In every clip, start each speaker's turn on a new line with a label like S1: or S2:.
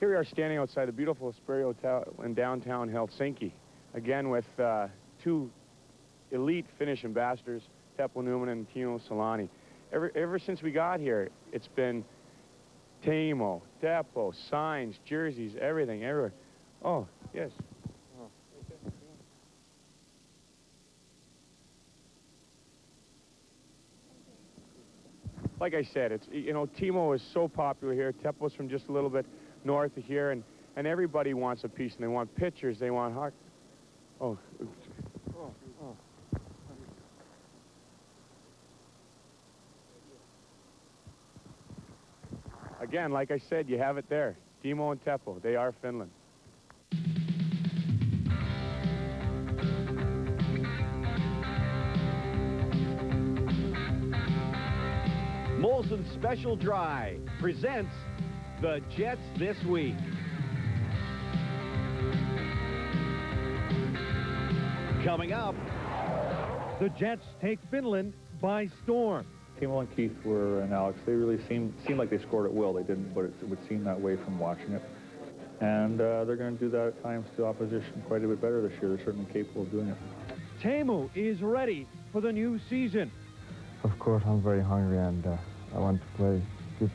S1: Here we are standing outside the beautiful Esperi Hotel in downtown Helsinki, again with uh, two elite Finnish ambassadors, Teppo Numminen and Teemu Selanne. Ever, ever since we got here, it's been Teemu, Teppo, signs, jerseys, everything, everywhere. Oh, yes. Like I said, it's you know Teemu is so popular here. Teppo's from just a little bit north of here, and and everybody wants a piece, and they want pictures, they want heart. Oh. oh, oh. Again, like I said, you have it there. Teemu and Teppo, they are Finland.
S2: Molson Special Dry presents the Jets this week. Coming up,
S3: the Jets take Finland by storm.
S4: Teemu and Keith were and Alex, they really seemed seemed like they scored at will. They didn't, but it, it would seem that way from watching it. And uh, they're going to do that at times to opposition quite a bit better this year. They're certainly capable of doing it.
S3: Teemu is ready for the new season.
S5: Of course, I'm very hungry and uh, I want to play good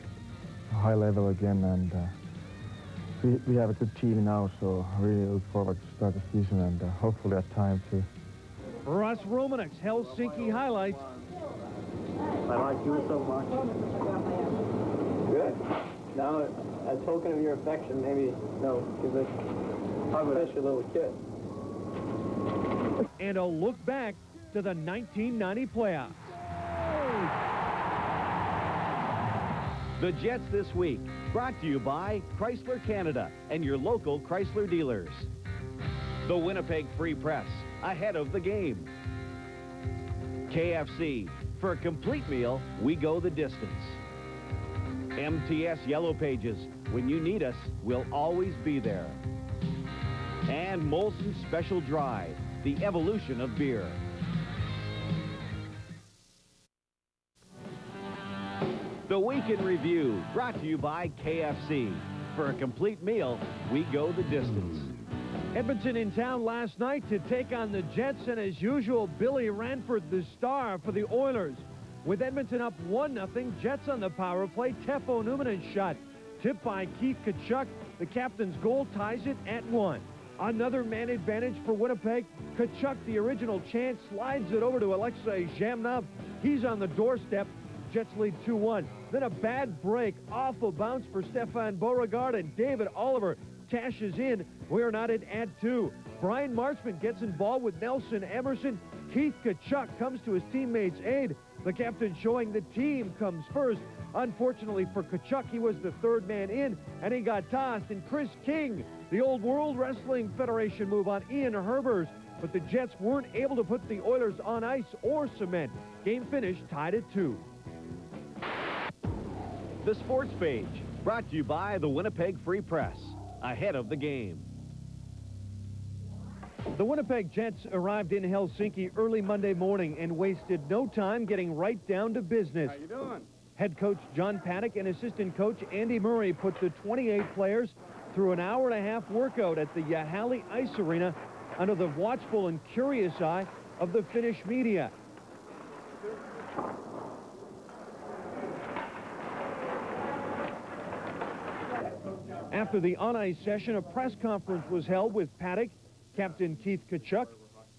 S5: high level again and uh, we, we have a good team now so I really look forward to start the season and uh, hopefully at time to.
S3: Russ Romaniuk's Helsinki highlights.
S6: I like you so much. Good. Now, a token of your affection, maybe, no, give it, I'm a little kid.
S3: And a look back to the 1990 playoffs.
S2: The Jets this week, brought to you by Chrysler Canada and your local Chrysler dealers. The Winnipeg Free Press, ahead of the game. KFC, for a complete meal, we go the distance. MTS Yellow Pages, when you need us, we'll always be there. And Molson Special Dry, the evolution of beer. Week in Review, brought to you by KFC. For a complete meal, we go the distance.
S3: Edmonton in town last night to take on the Jets, and as usual, Billy Ranford, the star for the Oilers. With Edmonton up 1-0, Jets on the power play, Teppo Numminen shot. Tipped by Keith Tkachuk, the captain's goal ties it at one. Another man advantage for Winnipeg. Tkachuk, the original chance, slides it over to Alexei Zhamnov. He's on the doorstep. Jets lead 2-1. Then a bad break, awful bounce for Stefan Beauregard, and David Oliver cashes in. We're not at at two. Bryan Marchment gets involved with Nelson Emerson. Keith Tkachuk comes to his teammates' aid. The captain showing the team comes first. Unfortunately for Tkachuk, he was the third man in, and he got tossed. And Kris King, the old World Wrestling Federation move on Ian Herbers, but the Jets weren't able to put the Oilers on ice or cement. Game finished tied at two.
S2: The Sports Page, brought to you by the Winnipeg Free Press, ahead of the game.
S3: The Winnipeg Jets arrived in Helsinki early Monday morning and wasted no time getting right down to business.
S1: How you doing?
S3: Head coach John Paddock and assistant coach Andy Murray put the 28 players through an hour and a half workout at the Jäähalli Ice Arena under the watchful and curious eye of the Finnish media. After the on-ice session, a press conference was held with Paddock, Captain Keith Tkachuk,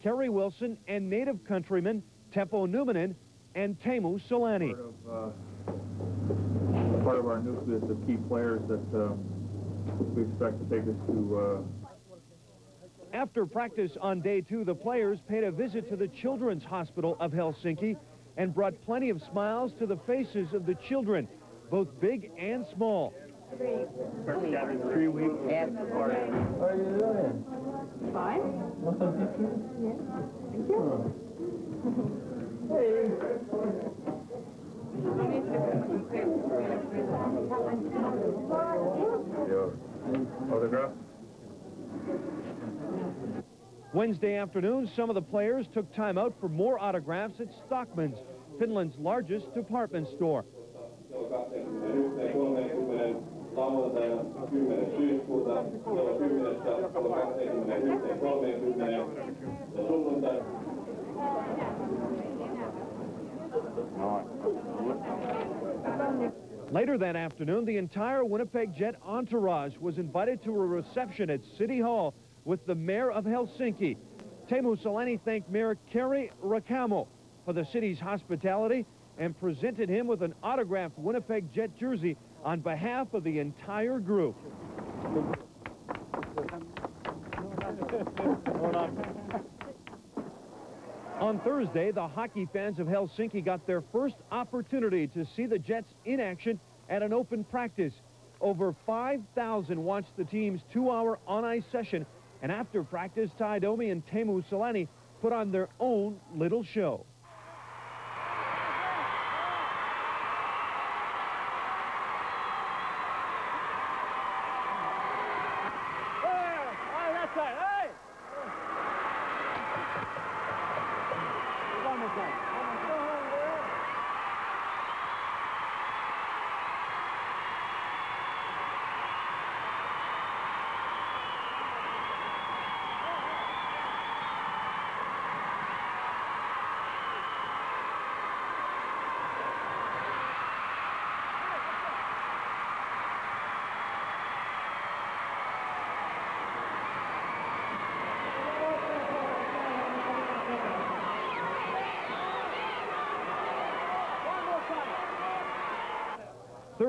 S3: Kerry Wilson, and native countryman Teppo Numminen and Teemu Selanne.
S4: Part of, uh, part of our nucleus of key players that um, we expect to take us to uh,
S3: after practice on day two, the players paid a visit to the Children's Hospital of Helsinki and brought plenty of smiles to the faces of the children, both big and small.
S6: Three. Three weeks.
S5: How are you doing?
S7: Fine.
S5: Want some pictures?
S7: Yes. Thank you. Oh.
S5: Hey.
S4: your autograph.
S3: Wednesday afternoon, some of the players took time out for more autographs at Stockmann's, Finland's largest department store.
S8: Lauantaina 10. syyskuuta kello 10 kello 21.30 ja sunnuntai
S3: Later that afternoon, the entire Winnipeg Jet entourage was invited to a reception at City Hall with the mayor of Helsinki. Teemu Selanne thanked Mayor Kari Rahkamo for the city's hospitality and presented him with an autographed Winnipeg Jet jersey on behalf of the entire group. On Thursday, the hockey fans of Helsinki got their first opportunity to see the Jets in action at an open practice. Over 5,000 watched the team's two-hour on-ice session, and after practice, Ty Domi and Teemu Selanne put on their own little show.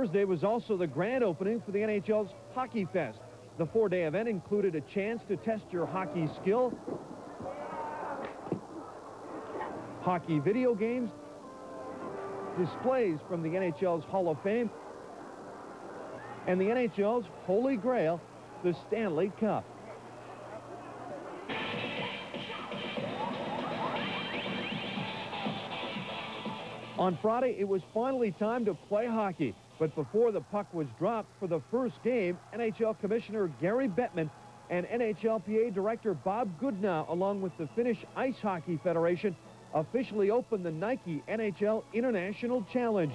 S3: Thursday was also the grand opening for the NHL's Hockey Fest. The four-day event included a chance to test your hockey skill, hockey video games, displays from the NHL's Hall of Fame, and the NHL's Holy Grail, the Stanley Cup. On Friday, it was finally time to play hockey. But before the puck was dropped for the first game, NHL Commissioner Gary Bettman and NHLPA Director Bob Goodnow, along with the Finnish Ice Hockey Federation, officially opened the Nike NHL International Challenge.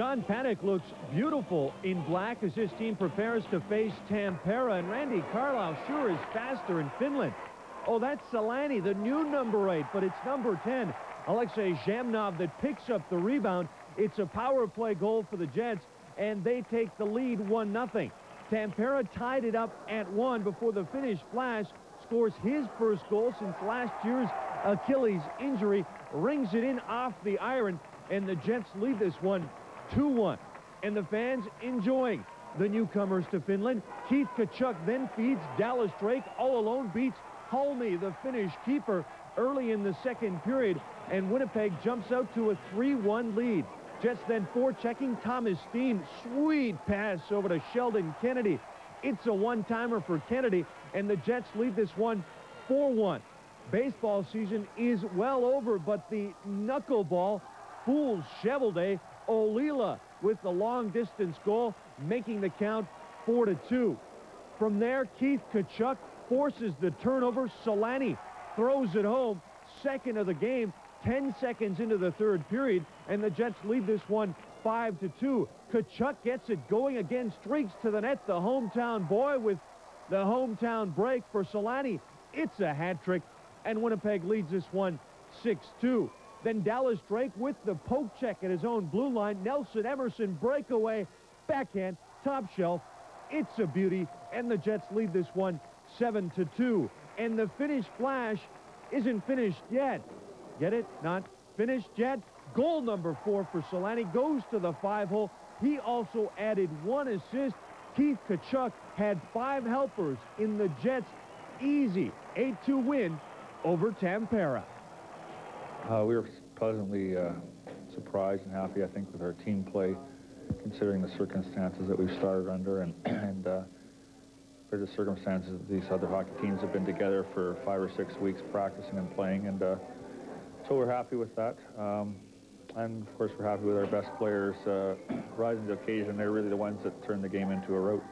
S3: John Paddock looks beautiful in black as his team prepares to face Tampere. And Randy Carlyle sure is faster in Finland. Oh, that's Selanne, the new number eight, but it's number 10. Alexei Zhamnov that picks up the rebound. It's a power play goal for the Jets, and they take the lead 1-0. Tampere tied it up at one before the Finnish Flash scores his first goal since last year's Achilles injury, rings it in off the iron, and the Jets lead this one 2-1. And the fans enjoying the newcomers to Finland. Keith Tkachuk then feeds Dallas Drake all alone, beats Holmi, the Finnish keeper, early in the second period, and Winnipeg jumps out to a 3-1 lead. Jets then forechecking Thomas Steen. Sweet pass over to Sheldon Kennedy. It's a one-timer for Kennedy, and the Jets lead this one 4-1. Baseball season is well over, but the knuckleball fools Cheveldae Olila with the long-distance goal, making the count 4 to 2. From there, Keith Tkachuk forces the turnover. Selanne throws it home. Second of the game, 10 seconds into the third period, and the Jets lead this one 5 to 2. Tkachuk gets it going again, streaks to the net. The hometown boy with the hometown break for Selanne. It's a hat trick, and Winnipeg leads this one 6-2. Then Dallas Drake with the poke check at his own blue line. Nelson Emerson breakaway, backhand, top shelf. It's a beauty, and the Jets lead this one 7 to 2. And the Finnish flash isn't finished yet. Get it? Not finished yet. Goal number four for Selanne goes to the five hole. He also added one assist. Keith Tkachuk had five helpers in the Jets' easy 8-2 win over Tampere.
S4: Uh, we were pleasantly uh, surprised and happy, I think, with our team play, considering the circumstances that we've started under. And, and uh, the circumstances that these other hockey teams have been together for five or six weeks practicing and playing. And uh, so we're happy with that. Um, and, of course, we're happy with our best players uh, rising to the occasion. They're really the ones that turn the game into a route.